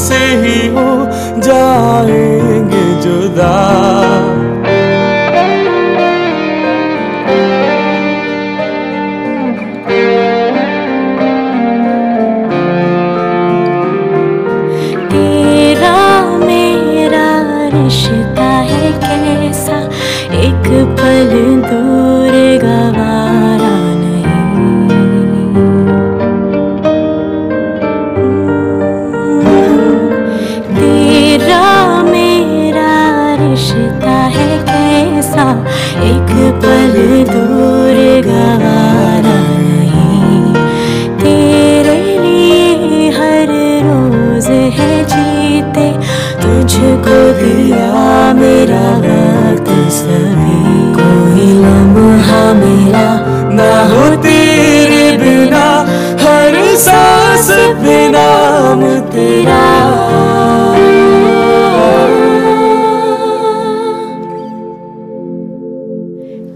से ही हो जाएँगे जुदा। तेरा मेरा रिश्ता है कैसा? एक पल दूर है कैसा? एक पल दूर गवारा नहीं। तेरे लिए हर रोज है जीते। तुझको दिया मेरा वक्त सभी। कोई लम्हा मेरा ना हो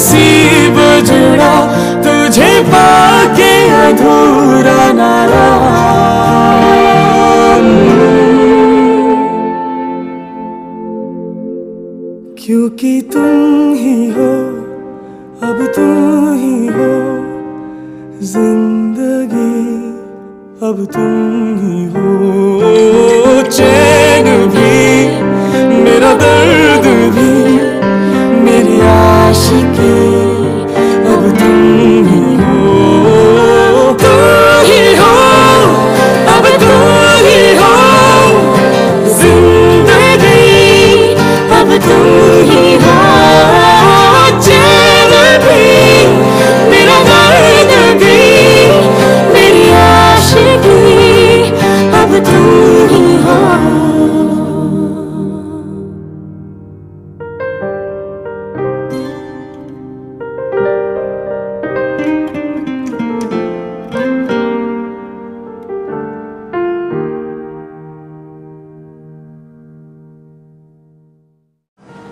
नसीब जुड़ा, तुझे पाके अधूरा नारा क्योंकि तुम ही हो, अब तुम ही हो, ज़िंदगी अब तुम ही हो। चैन भी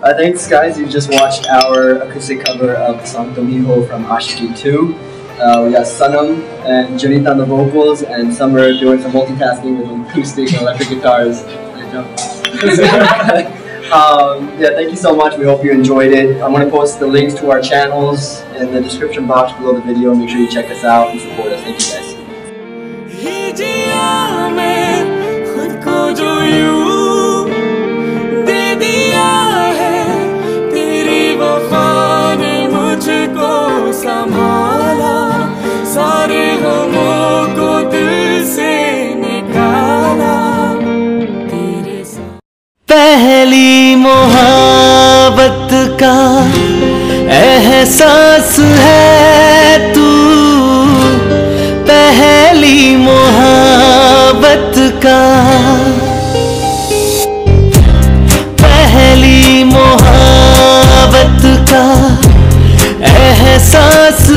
Uh, thanks, guys. You just watched our acoustic cover of the song Domiho from Ashiki 2. Uh, we got Sanam and Janita on the vocals, and Summer doing some multitasking with acoustic and electric guitars. Um, yeah, thank you so much. We hope you enjoyed it. I'm going to post the links to our channels in the description box below the video. Make sure you check us out and support us. Thank you, guys. पहली मोहब्बत का एहसास है तू। पहली मोहब्बत का। पहली मोहब्बत का सांस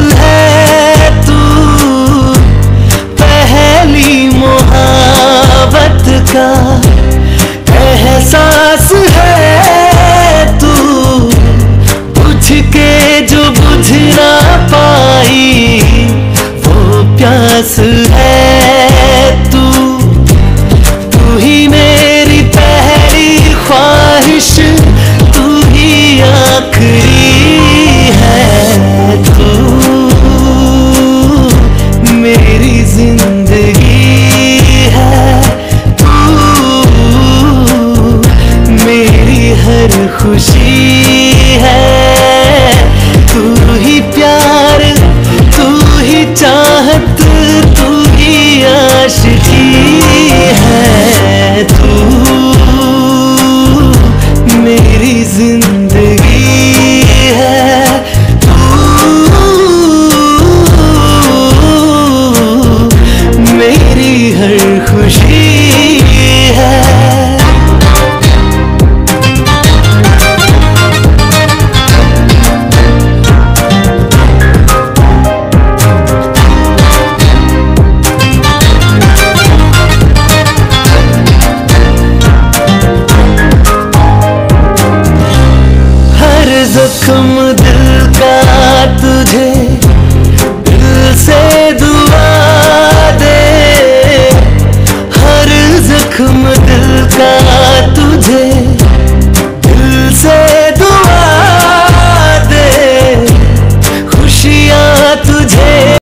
的呼吸。